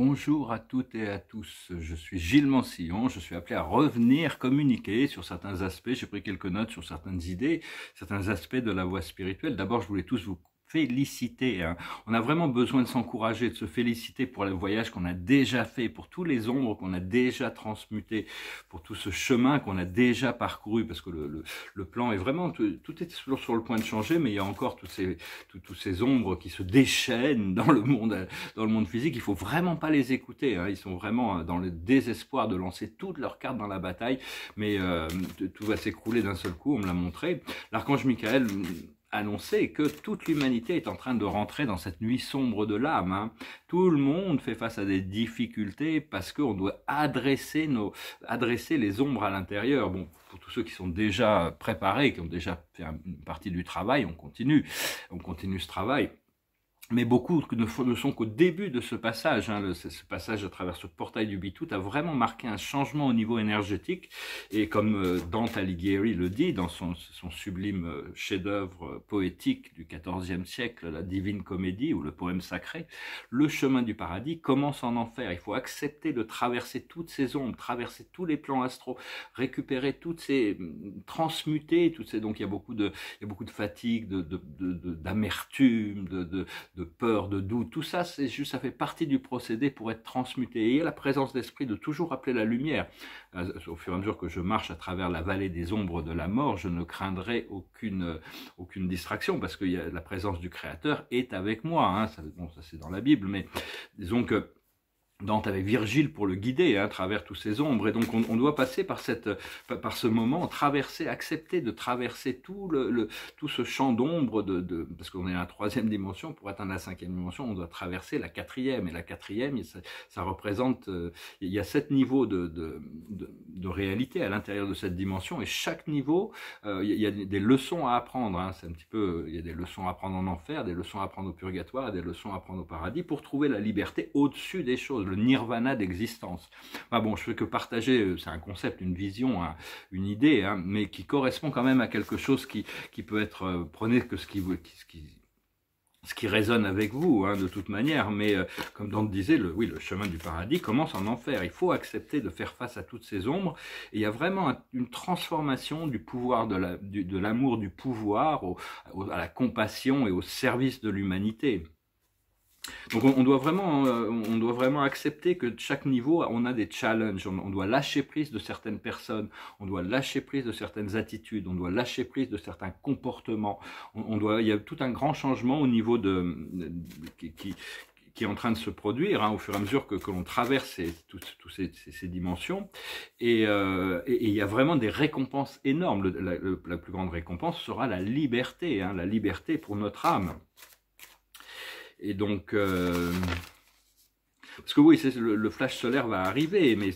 Bonjour à toutes et à tous, je suis Gilles Mansillon, je suis appelé à revenir communiquer sur certains aspects, j'ai pris quelques notes sur certaines idées, certains aspects de la voie spirituelle. D'abord, je voulais tous vous féliciter. Hein. On a vraiment besoin de s'encourager, de se féliciter pour le voyage qu'on a déjà fait, pour tous les ombres qu'on a déjà transmutés, pour tout ce chemin qu'on a déjà parcouru, parce que le, le, plan est vraiment, tout, est sur, sur, le point de changer, mais il y a encore toutes ces, toutes ces ombres qui se déchaînent dans le monde, dans le monde physique. Il faut vraiment pas les écouter. Hein. Ils sont vraiment dans le désespoir de lancer toutes leurs cartes dans la bataille, mais euh, tout va s'écrouler d'un seul coup. On me l'a montré. L'archange Michael annoncer que toute l'humanité est en train de rentrer dans cette nuit sombre de l'âme. Hein. Tout le monde fait face à des difficultés parce qu'on doit adresser, nos, adresser les ombres à l'intérieur. Bon, pour tous ceux qui sont déjà préparés, qui ont déjà fait une partie du travail, on continue, on continue ce travail mais beaucoup ne, sont qu'au début de ce passage. Hein, ce passage à travers ce portail du Bitout a vraiment marqué un changement au niveau énergétique. Et comme euh, Dante Alighieri le dit dans son, sublime euh, chef-d'œuvre euh, poétique du XIVe siècle, la Divine Comédie ou le poème sacré, le chemin du paradis commence en enfer. Il faut accepter de traverser toutes ces ombres, traverser tous les plans astraux, récupérer toutes ces, mm, transmuter toutes ces. Donc il y a beaucoup de, il de fatigue, d'amertume, de peur, de doute, tout ça, c'est juste, ça fait partie du procédé pour être transmuté. Et il y a la présence d'esprit de toujours appeler la lumière. Euh, au fur et à mesure que je marche à travers la vallée des ombres de la mort, je ne craindrai aucune, aucune distraction parce que la présence du Créateur est avec moi. Hein. Ça, bon, ça c'est dans la Bible, mais disons que Dante avait Virgile pour le guider hein, à travers tous ces ombres, et donc on, doit passer par, cette, par ce moment, traverser, accepter de traverser tout, le, tout ce champ d'ombre, de, de, parce qu'on est à la troisième dimension, pour atteindre la cinquième dimension, on doit traverser la quatrième, et la quatrième, ça, représente, euh, il y a sept niveaux de, de, de réalité à l'intérieur de cette dimension, et chaque niveau, euh, il y a des leçons à apprendre, hein, c'est un petit peu, il y a des leçons à apprendre en enfer, des leçons à apprendre au purgatoire, des leçons à apprendre au paradis, pour trouver la liberté au-dessus des choses le nirvana d'existence. Ah bon, je fais que partager, euh, c'est un concept, une vision, une idée, hein, mais qui correspond quand même à quelque chose qui, qui peut être, euh, prenez que ce qui, ce qui ce qui résonne avec vous, hein, de toute manière, mais euh, comme Dante disait, le, oui, le chemin du paradis commence en enfer. Il faut accepter de faire face à toutes ces ombres, et il y a vraiment une transformation du pouvoir de l'amour la, du, du pouvoir à la compassion et au service de l'humanité. Donc on, doit vraiment, euh, on doit vraiment accepter que chaque niveau, on a des challenges. On, doit lâcher prise de certaines personnes, on doit lâcher prise de certaines attitudes, on doit lâcher prise de certains comportements. On, doit, il y a tout un grand changement au niveau de, qui, est en train de se produire hein, au fur et à mesure que, que l'on traverse toutes ces, dimensions. Euh, et, il y a vraiment des récompenses énormes. la, la, plus grande récompense sera la liberté, hein, la liberté pour notre âme. Et donc, euh, parce que oui, le, flash solaire va arriver, mais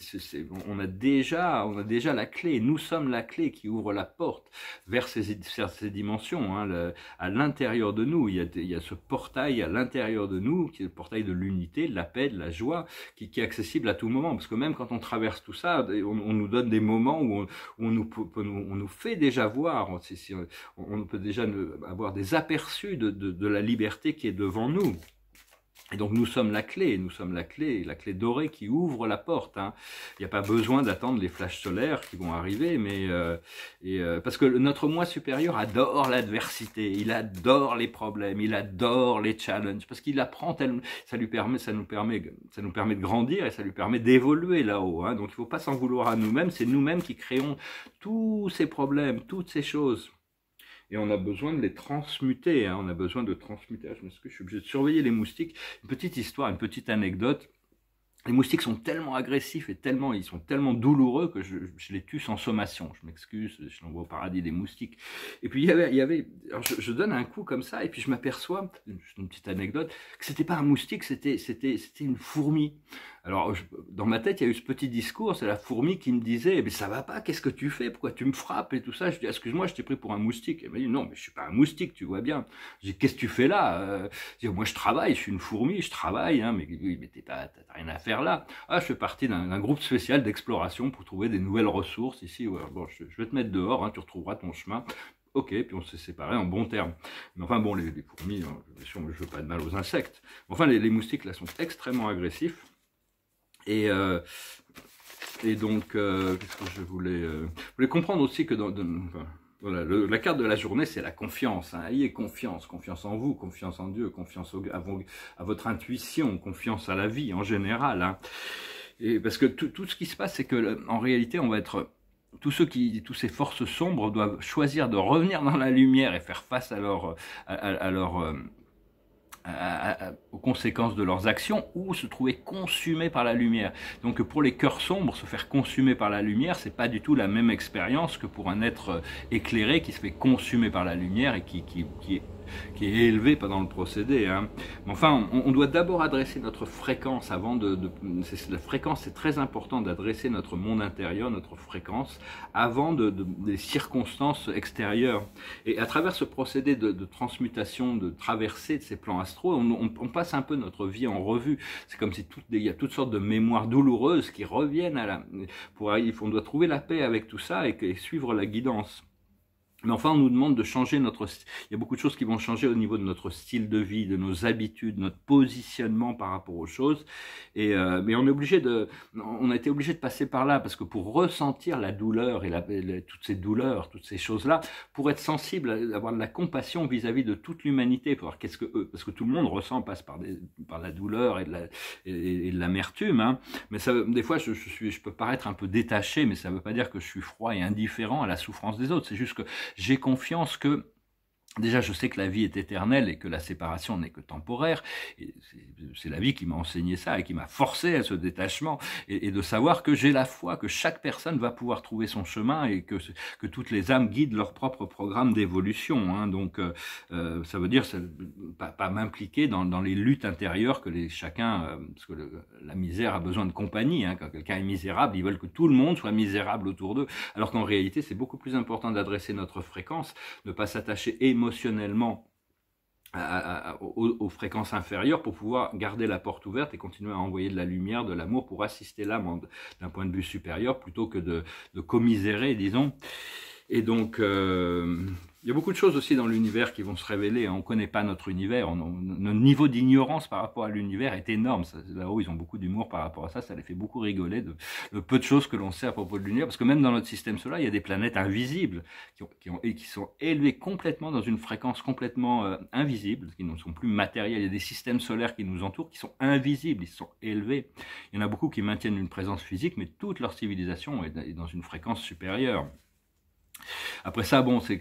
on, a déjà, on a déjà la clé. Nous sommes la clé qui ouvre la porte vers ces, dimensions. Hein, à l'intérieur de nous, il y, a, ce portail à l'intérieur de nous, qui est le portail de l'unité, de la paix, de la joie, qui, est accessible à tout moment. Parce que même quand on traverse tout ça, on, nous donne des moments où on, nous, fait déjà voir, on, peut déjà avoir des aperçus de la liberté qui est devant nous. Et donc nous sommes la clé, nous sommes la clé, la clé dorée qui ouvre la porte. Hein. Il n'y a pas besoin d'attendre les flashs solaires qui vont arriver, mais euh, et, euh, parce que notre moi supérieur adore l'adversité, il adore les problèmes, il adore les challenges, parce qu'il apprend tellement, ça lui permet, ça nous permet, ça nous permet de grandir et ça lui permet d'évoluer là-haut. Hein. Donc il ne faut pas s'en vouloir à nous-mêmes, c'est nous-mêmes qui créons tous ces problèmes, toutes ces choses et on a besoin de les transmuter. Hein. On a besoin de transmuter. Ah, je suis obligé de surveiller les moustiques. Une petite histoire, une petite anecdote. Les moustiques sont tellement agressifs et tellement, ils sont tellement douloureux que je, les tue sans sommation. Je m'excuse, je l'envoie au paradis des moustiques. Et puis il y avait, il y avait je, donne un coup comme ça et puis je m'aperçois, une petite anecdote, que c'était pas un moustique, c'était, c'était, c'était une fourmi. Alors, dans ma tête, il y a eu ce petit discours, c'est la fourmi qui me disait, mais ça va pas, qu'est-ce que tu fais, pourquoi tu me frappes? Et tout ça. Je dis, excuse-moi, je t'ai pris pour un moustique. Elle m'a dit, non, mais je suis pas un moustique, tu vois bien. Je dis, qu'est-ce que tu fais là? Euh, Je dis, moi je travaille, je suis une fourmi, je travaille, hein, mais mais t'as rien à faire là. Ah, je fais partie d'un groupe spécial d'exploration pour trouver des nouvelles ressources ici. bon, je, vais te mettre dehors, hein, tu retrouveras ton chemin. Ok, puis on s'est séparés en bons termes. Mais enfin, bon, les, fourmis, hein, je veux pas de mal aux insectes. Enfin, les, les moustiques, là, sont extrêmement agressifs. Et, euh, et donc, euh, que je voulais, euh, je voulais comprendre aussi que dans, enfin, voilà, le, la carte de la journée, c'est la confiance. Hein. Ayez confiance, confiance en vous, confiance en Dieu, confiance à, vos, à, votre intuition, confiance à la vie en général. Hein. Et parce que tout, tout ce qui se passe, c'est que en réalité, on va être tous ceux qui, tous ces forces sombres doivent choisir de revenir dans la lumière et faire face à leur, à, à leur euh, aux conséquences de leurs actions ou se trouver consumés par la lumière. Donc pour les cœurs sombres, se faire consumer par la lumière, c'est pas du tout la même expérience que pour un être éclairé qui se fait consumer par la lumière et qui, qui est qui est élevé pendant le procédé. Hein. Mais enfin, on, on doit d'abord adresser notre fréquence avant de... de la fréquence, c'est très important d'adresser notre monde intérieur, notre fréquence, avant de, de, des circonstances extérieures. Et à travers ce procédé de, de transmutation, de traversée de ces plans astraux, on, on, on, passe un peu notre vie en revue. C'est comme si tout, il y a toutes sortes de mémoires douloureuses qui reviennent à la... Pour, on doit trouver la paix avec tout ça et, et suivre la guidance. Mais enfin, on nous demande de changer notre... Il y a beaucoup de choses qui vont changer au niveau de notre style de vie, de nos habitudes, notre positionnement par rapport aux choses. Et euh, mais on est obligé de... On a été obligé de passer par là, parce que pour ressentir la douleur et la, toutes ces douleurs, toutes ces choses-là, pour être sensible, avoir de la compassion vis-à-vis -vis de toute l'humanité, pour qu'est-ce que eux... Parce que tout le monde ressent, passe par, des, par la douleur et de l'amertume. La, hein. Mais ça, des fois, je, je, suis, je peux paraître un peu détaché, mais ça ne veut pas dire que je suis froid et indifférent à la souffrance des autres. C'est juste que j'ai confiance que Déjà, je sais que la vie est éternelle et que la séparation n'est que temporaire. C'est la vie qui m'a enseigné ça et qui m'a forcé à ce détachement et, de savoir que j'ai la foi, que chaque personne va pouvoir trouver son chemin et que, que toutes les âmes guident leur propre programme d'évolution. Hein. Donc, euh, euh ça veut dire pas, m'impliquer dans, les luttes intérieures que chacun, euh, parce que la misère a besoin de compagnie. Hein. Quand quelqu'un est misérable, ils veulent que tout le monde soit misérable autour d'eux. Alors qu'en réalité, c'est beaucoup plus important d'adresser notre fréquence, ne pas s'attacher émotionnellement aux, fréquences inférieures pour pouvoir garder la porte ouverte et continuer à envoyer de la lumière, de l'amour pour assister l'âme d'un point de vue supérieur plutôt que de, de commisérer, disons. Et donc, euh, il y a beaucoup de choses aussi dans l'univers qui vont se révéler. On ne connaît pas notre univers. Notre niveau d'ignorance par rapport à l'univers est énorme. Là-haut, ils ont beaucoup d'humour par rapport à ça. Ça les fait beaucoup rigoler de peu de choses que l'on sait à propos de l'univers. Parce que même dans notre système solaire, il y a des planètes invisibles qui, ont, et qui sont élevées complètement dans une fréquence complètement euh, invisible, qui ne sont plus matérielles. Il y a des systèmes solaires qui nous entourent qui sont invisibles. Ils sont élevés. Il y en a beaucoup qui maintiennent une présence physique, mais toute leur civilisation est dans une fréquence supérieure. Après ça, bon, c'est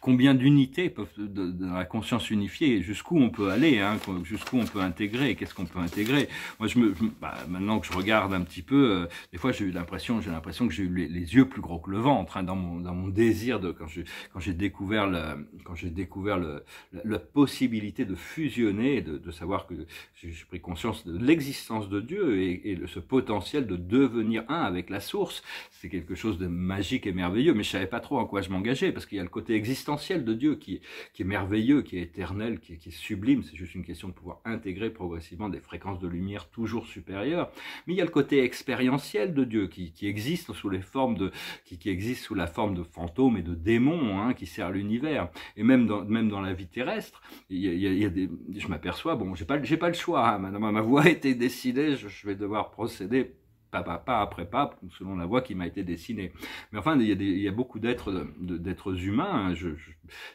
combien d'unités peuvent dans la conscience unifiée, jusqu'où on peut aller, hein, jusqu'où on peut intégrer, qu'est-ce qu'on peut intégrer. Moi, je me, bah, maintenant que je regarde un petit peu, euh, des fois j'ai eu l'impression, j'ai l'impression que j'ai eu les, yeux plus gros que le ventre hein, dans mon dans mon désir de quand je quand j'ai découvert le quand j'ai découvert le, la, la, possibilité de fusionner, de, de savoir que j'ai pris conscience de l'existence de Dieu et, le, ce potentiel de devenir un avec la source, c'est quelque chose de magique et merveilleux. Mais je savais pas trop en quoi je m'engageais parce qu'il y a le côté existant de Dieu qui est, merveilleux, qui est éternel, qui est, sublime. C'est juste une question de pouvoir intégrer progressivement des fréquences de lumière toujours supérieures. Mais il y a le côté expérientiel de Dieu qui, existe sous les formes de, qui, existe sous la forme de fantômes et de démons, hein, qui sert l'univers. Et même dans, la vie terrestre, je m'aperçois, bon, j'ai pas, pas le choix. Hein, ma, voix a été décidée, je vais devoir procéder pas, pas, pas après pas, selon la voie qui m'a été dessinée. Mais enfin, il y a, beaucoup d'êtres humains. Hein.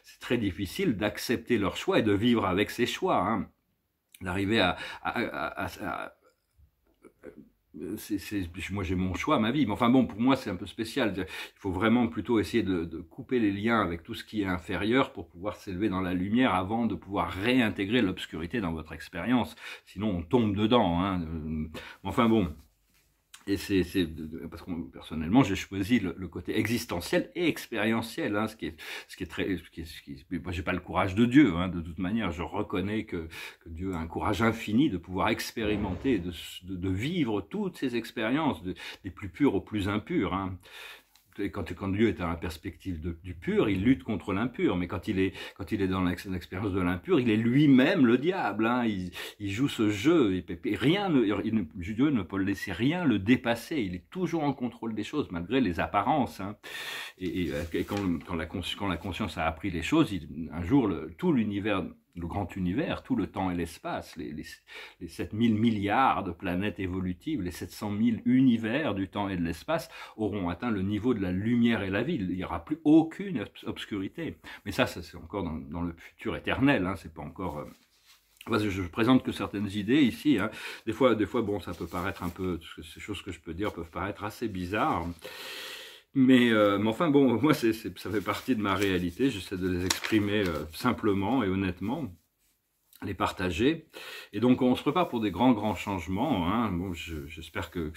C'est très difficile d'accepter leur choix et de vivre avec ces choix. Hein. D'arriver à, à, à, à moi j'ai mon choix, ma vie. Mais enfin bon, pour moi c'est un peu spécial. Il faut vraiment plutôt essayer de, couper les liens avec tout ce qui est inférieur pour pouvoir s'élever dans la lumière avant de pouvoir réintégrer l'obscurité dans votre expérience. Sinon on tombe dedans. Hein. Enfin bon, et c'est parce que personnellement, j'ai choisi le, côté existentiel et expérientiel, hein, ce qui est ce qui est très, ce qui est, ce qui moi j'ai pas le courage de Dieu, hein, de toute manière, je reconnais que, Dieu a un courage infini de pouvoir expérimenter, de, de, de vivre toutes ces expériences, de, des plus pures aux plus impures. Hein quand, quand Dieu est dans la perspective du pur, il lutte contre l'impur. Mais quand il est, quand il est dans l'expérience de l'impur, il est lui-même le diable. Hein. Il, il, joue ce jeu. Et, rien, il, Dieu ne peut laisser rien le dépasser. Il est toujours en contrôle des choses, malgré les apparences. Hein. Et, quand, quand, la, quand la conscience a appris les choses, il, un jour, le, tout l'univers le grand univers, tout le temps et l'espace, les, les, les 7000 milliards de planètes évolutives, les 700 000 univers du temps et de l'espace auront atteint le niveau de la lumière et la vie. Il n'y aura plus aucune obscurité. Mais ça, c'est encore dans, le futur éternel, hein, c'est pas encore... Euh, parce que je présente que certaines idées ici. Hein. Des fois, des fois, bon, ça peut paraître un peu, ces choses que je peux dire peuvent paraître assez bizarres. Mais, euh, mais, enfin, bon, moi, ça fait partie de ma réalité. J'essaie de les exprimer euh, simplement et honnêtement les partager. Et donc, on se prépare pour des grands, grands changements. Hein. Bon, J'espère que...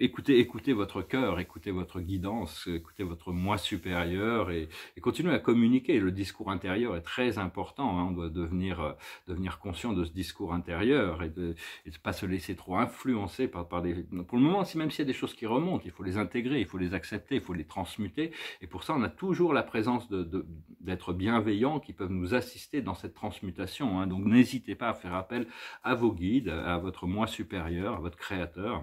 Écoutez, écoutez votre cœur, écoutez votre guidance, écoutez votre moi supérieur et, continuez à communiquer. Le discours intérieur est très important. Hein. On doit devenir, euh, devenir conscient de ce discours intérieur et de ne pas se laisser trop influencer par, par des... Pour le moment, si même s'il y a des choses qui remontent, il faut les intégrer, il faut les accepter, il faut les transmuter. Et pour ça, on a toujours la présence d'être de, bienveillants qui peuvent nous assister dans cette transmutation. Hein. Donc, n'hésitez pas à faire appel à vos guides, à votre moi supérieur, à votre créateur.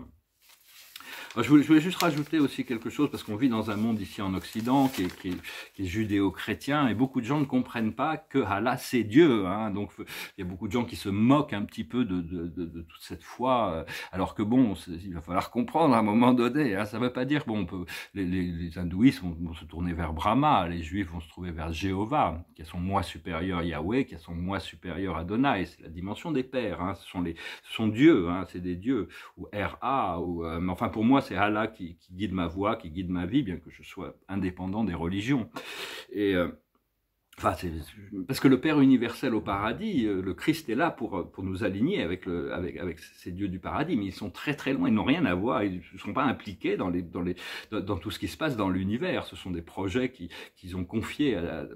Je voulais, juste rajouter aussi quelque chose, parce qu'on vit dans un monde ici en Occident qui est, judéo-chrétien, et beaucoup de gens ne comprennent pas que Allah c'est Dieu. Hein, donc il y a beaucoup de gens qui se moquent un petit peu de, toute cette foi, euh, alors que bon, il va falloir comprendre à un moment donné. Hein, ça ne veut pas dire bon, les, les, hindouistes vont, se tourner vers Brahma, les juifs vont se trouver vers Jéhovah, qui a son moi supérieur Yahweh, qui a son moi supérieur Adonai. C'est la dimension des pères. Hein, ce sont les, ce sont dieux, c'est des dieux ou Ra. Ou, euh, mais enfin pour moi c'est Allah qui, guide ma voix, qui guide ma vie, bien que je sois indépendant des religions. Et euh, parce que le Père universel au paradis, euh, le Christ est là pour, pour nous aligner avec, avec ces dieux du paradis, mais ils sont très très loin, ils n'ont rien à voir, ils ne sont pas impliqués dans, les, dans, les, dans, tout ce qui se passe dans l'univers. Ce sont des projets qu'ils ont confiés à,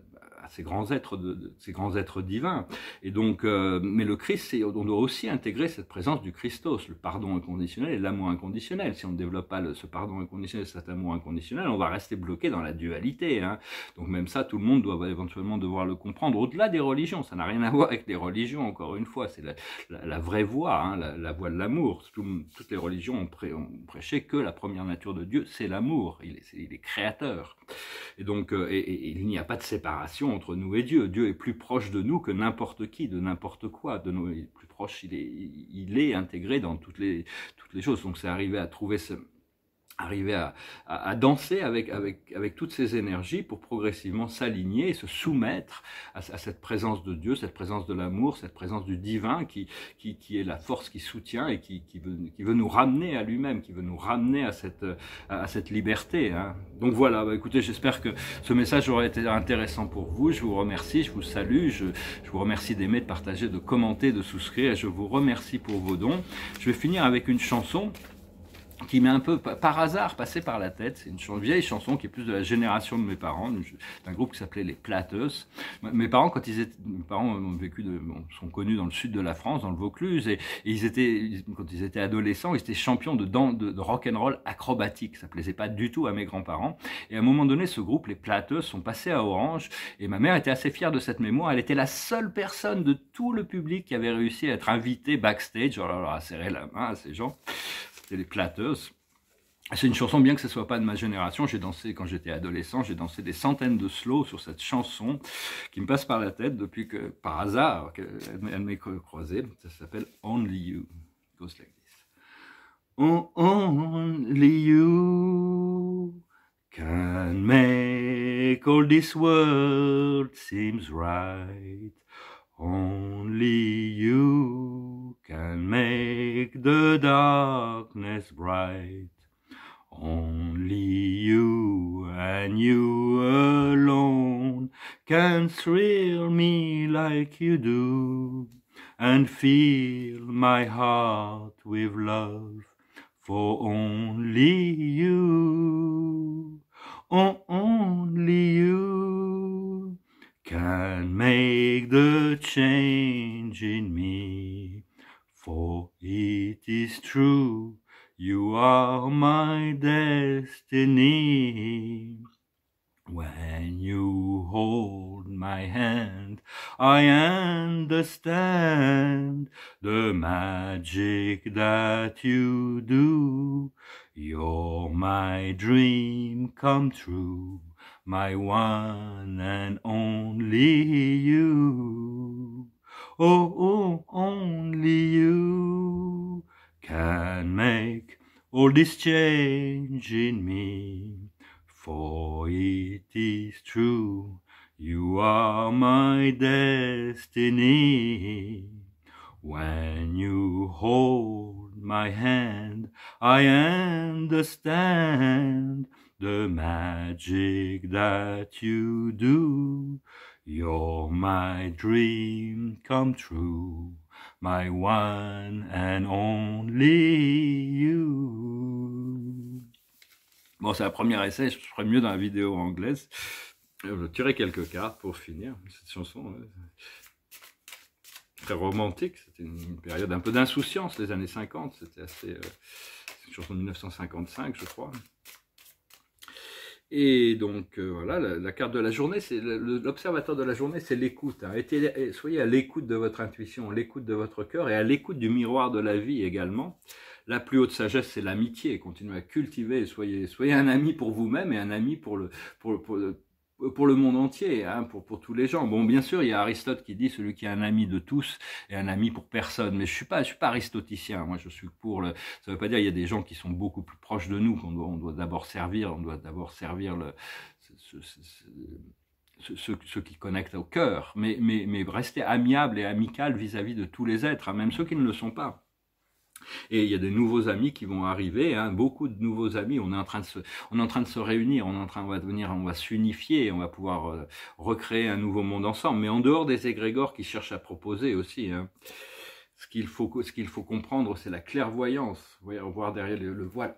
ces grands êtres, ces grands êtres divins. Et donc, euh, mais le Christ, on doit aussi intégrer cette présence du Christos, le pardon inconditionnel et l'amour inconditionnel. Si on ne développe pas ce pardon inconditionnel, cet amour inconditionnel, on va rester bloqué dans la dualité. Hein. Donc même ça, tout le monde doit éventuellement devoir le comprendre. Au-delà des religions, ça n'a rien à voir avec les religions. Encore une fois, c'est la, vraie voie, hein, la, voie de l'amour. toutes les religions ont, prêché que la première nature de Dieu, c'est l'amour. Il, est, créateur. Et donc, euh, il n'y a pas de séparation entre nous et Dieu. Dieu est plus proche de nous que n'importe qui, de n'importe quoi. De nous, il est plus proche, il est, intégré dans toutes les, toutes les choses. Donc c'est arrivé à trouver ce, arriver à, à, danser avec, avec, avec toutes ces énergies pour progressivement s'aligner et se soumettre à, à, cette présence de Dieu, cette présence de l'amour, cette présence du divin qui, qui, qui, est la force qui soutient et qui, qui, veut, qui veut nous ramener à lui-même, qui veut nous ramener à cette, à cette liberté. Hein. Donc voilà, bah écoutez, j'espère que ce message aura été intéressant pour vous. Je vous remercie, je vous salue, je, je vous remercie d'aimer, de partager, de commenter, de souscrire et je vous remercie pour vos dons. Je vais finir avec une chanson qui m'est un peu par hasard passé par la tête. C'est une vieille chanson qui est plus de la génération de mes parents, d'un groupe qui s'appelait les Platteuses. Mes parents, quand ils étaient, mes parents ont vécu, sont connus dans le sud de la France, dans le Vaucluse, et, ils étaient, quand ils étaient adolescents, ils étaient champions de, de, de rock and roll acrobatique. Ça plaisait pas du tout à mes grands-parents. Et à un moment donné, ce groupe, les Platteuses, sont passés à Orange, et ma mère était assez fière de cette mémoire. Elle était la seule personne de tout le public qui avait réussi à être invitée backstage. Alors, alors à serrer la main à ces gens c'était les Platteuses. C'est une chanson, bien que ce ne soit pas de ma génération, j'ai dansé quand j'étais adolescent, j'ai dansé des centaines de slows sur cette chanson qui me passe par la tête depuis que, par hasard, elle m'est croisée. Ça s'appelle Only You. It goes like this. Only you can make all this world seems right. Only you can make the darkness bright. Only you and you alone can thrill me like you do and fill my heart with love for only you, oh, only you can make the change in me. For it is true, you are my destiny. When you hold my hand, I understand the magic that you do. You're my dream come true my one and only you. Oh, oh, only you can make all this change in me. For it is true, you are my destiny. When you hold my hand, I understand the magic that you do. You're my dream come true, my one and only you. Bon, c'est la première essai, je ferai mieux dans la vidéo anglaise. Je vais tirer quelques cartes pour finir cette chanson. Très romantique, c'était une période un peu d'insouciance, les années 50, c'était assez... Euh, une chanson de 1955, je crois. Et donc, euh, voilà, la, carte de la journée, c'est l'observateur de la journée, c'est l'écoute. Hein. Soyez à l'écoute de votre intuition, à l'écoute de votre cœur et à l'écoute du miroir de la vie également. La plus haute sagesse, c'est l'amitié. Continuez à cultiver. Soyez, soyez un ami pour vous-même et un ami pour le, pour, pour, pour le monde entier, hein, pour, pour tous les gens. Bon, bien sûr, il y a Aristote qui dit celui qui est un ami de tous est un ami pour personne. Mais je suis pas, je suis pas aristoticien. Moi, je suis pour le. Ça veut pas dire il y a des gens qui sont beaucoup plus proches de nous qu'on doit, on doit d'abord servir. On doit d'abord servir le. Ceux, qui connectent au cœur, mais, mais, mais rester amiable et amical vis-à-vis de tous les êtres, hein, même ceux qui ne le sont pas. Et il y a des nouveaux amis qui vont arriver, hein, beaucoup de nouveaux amis. On est en train de se, on est en train de se réunir, on est en train, on va devenir, on va s'unifier, on va pouvoir euh, recréer un nouveau monde ensemble. Mais en dehors des égrégores qui cherchent à proposer aussi. Hein. Ce qu'il faut, ce qu'il faut comprendre, c'est la clairvoyance. Voir derrière le, voile,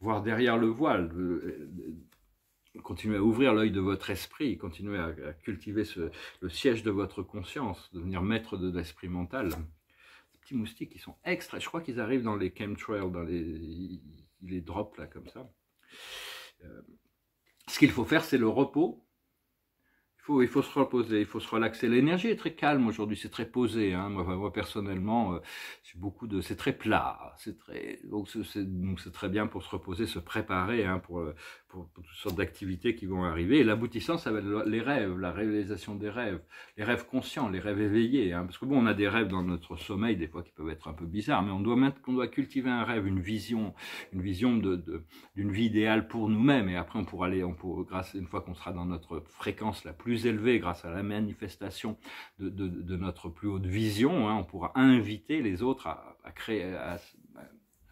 voir derrière le voile. Euh, continuez à ouvrir l'œil de votre esprit, continuez à, cultiver le siège de votre conscience, devenir maître de l'esprit mental moustiques qui sont extra. Je crois qu'ils arrivent dans les chemtrails, dans les, les drop là comme ça. Euh, ce qu'il faut faire, c'est le repos. Il faut, il faut se reposer, il faut se relaxer. L'énergie est très calme aujourd'hui, c'est très posé. Hein. Moi, personnellement, euh, c'est très plat, c'est très, donc c'est très bien pour se reposer, se préparer hein, pour, pour, toutes sortes d'activités qui vont arriver. Et l'aboutissant, ça va être les rêves, la réalisation des rêves, les rêves conscients, les rêves éveillés. Hein. parce que bon, on a des rêves dans notre sommeil, des fois qui peuvent être un peu bizarres, mais on doit mettre, qu'on doit cultiver un rêve, une vision, une vision de, d'une vie idéale pour nous-mêmes. Et après, on pourra aller, on pourra, grâce, une fois qu'on sera dans notre fréquence la plus élevée, grâce à la manifestation de, de, de notre plus haute vision, hein, on pourra inviter les autres à, à créer, à,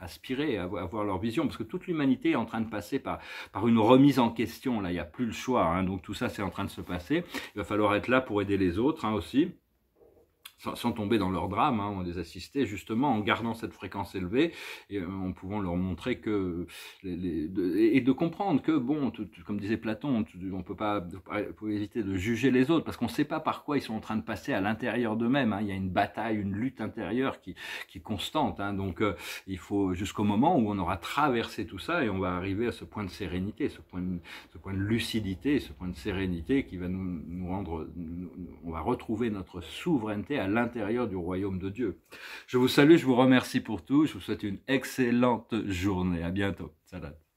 aspirer à avoir leur vision, parce que toute l'humanité est en train de passer par, par une remise en question, là, il n'y a plus le choix, hein, donc tout ça c'est en train de se passer, il va falloir être là pour aider les autres hein, aussi, sans, tomber dans leur drame, hein, on les assistait justement en gardant cette fréquence élevée et euh, en pouvant leur montrer que et de comprendre que bon, comme disait Platon, on peut pas faut éviter de juger les autres parce qu'on ne sait pas par quoi ils sont en train de passer à l'intérieur d'eux-mêmes. Hein. il y a une bataille, une lutte intérieure qui, est constante. Hein. donc euh, il faut jusqu'au moment où on aura traversé tout ça et on va arriver à ce point de sérénité, ce point de, lucidité, ce point de sérénité qui va nous, nous rendre, on va retrouver notre souveraineté à l'intérieur du royaume de Dieu. Je vous salue, je vous remercie pour tout, je vous souhaite une excellente journée. À bientôt. Salut.